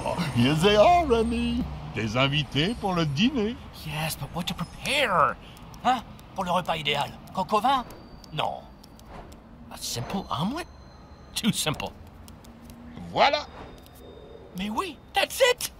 here they are, Remy. Des invités pour le dîner. Yes, but what to prepare? Hein? Pour le repas idéal. Coq au vin? Non. A simple omelet? Too simple. Voilà. Mais oui, that's it!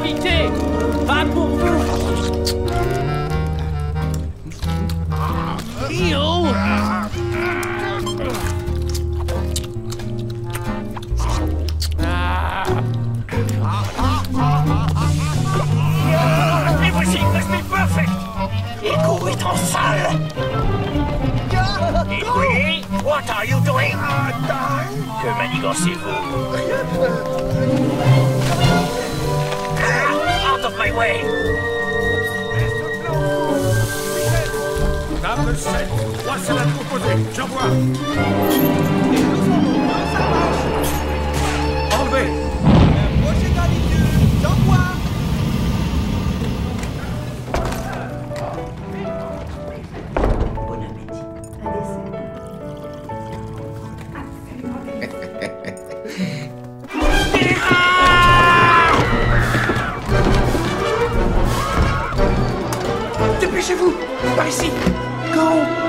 Invités, pas pour vous. Ew. Everything must be perfect! Ego est en salle! Écoutez, what are you doing? Que manigancez-vous? of my way! Table 7, voici la composée, j'envoie Par ici. Go,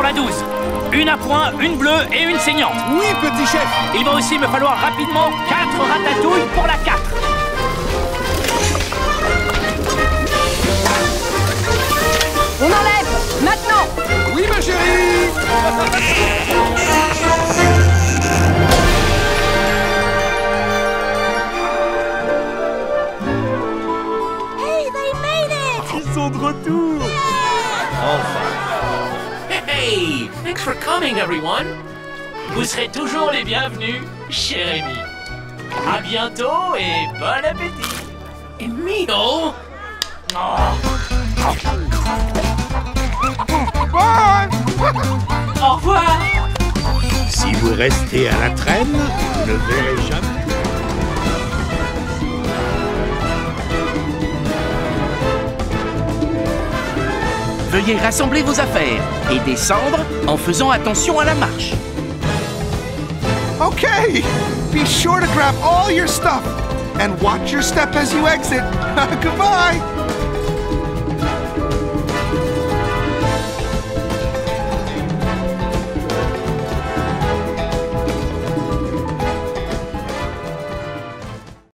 pour la douze. Une à point, une bleue et une saignante. Oui, petit chef! Il va aussi me falloir rapidement quatre ratatouilles pour la quatre. On enlève Maintenant Oui, ma chérie! Hey, they made it Ils sont de retour! Hey, thanks for coming, everyone. Vous serez toujours les bienvenus, cher Rémi. À bientôt et bon appétit. Emil. Bye! Au revoir. Si vous restez à la traîne, vous ne verrez jamais. Veuillez rassembler vos affaires et descendre en faisant attention à la marche. Okay! Be sure to grab all your stuff and watch your step as you exit. Goodbye!